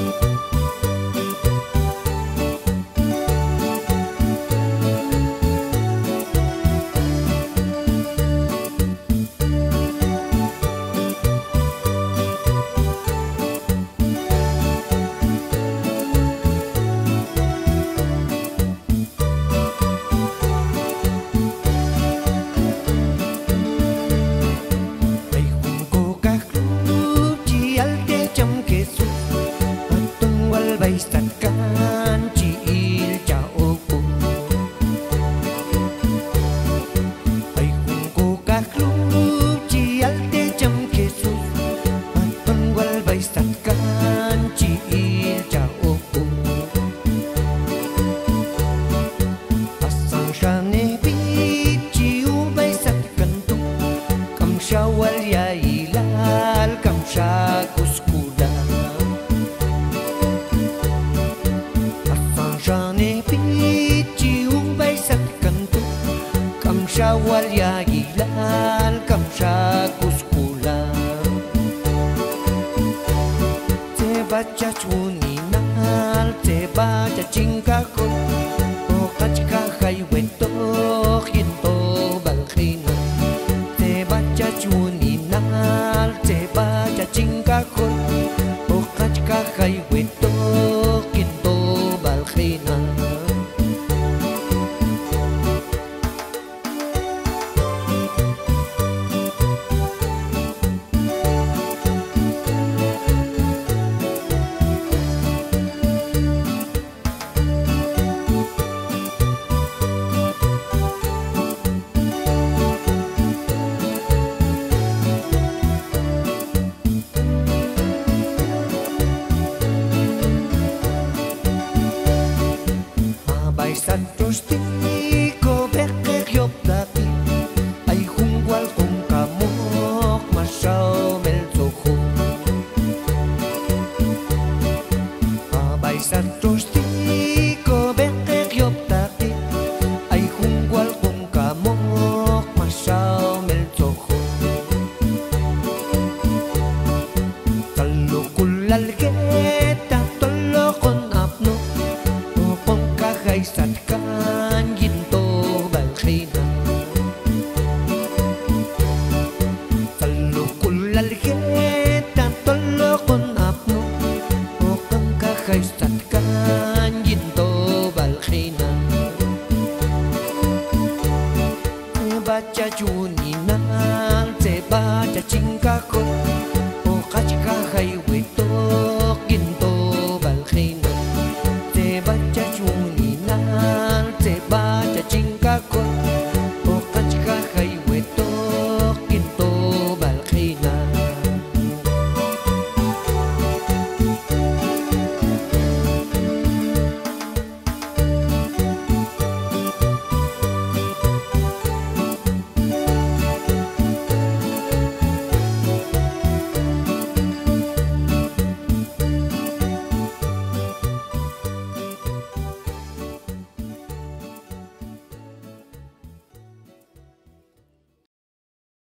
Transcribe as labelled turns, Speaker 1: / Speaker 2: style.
Speaker 1: Música está kacha chuni nal te ba cha chinga ko o kachka hay wento hito balkhina te ba cha chuni nal te ba cha chinga ko Mai s-a khaysatkan ginto balkhayna tallo kullal kheta tallo kun apno okan ka khaysatkan ginto balkhayna baca junina te baca chingka ko o kachka khaywe to ginto balkhayna te baca junina time.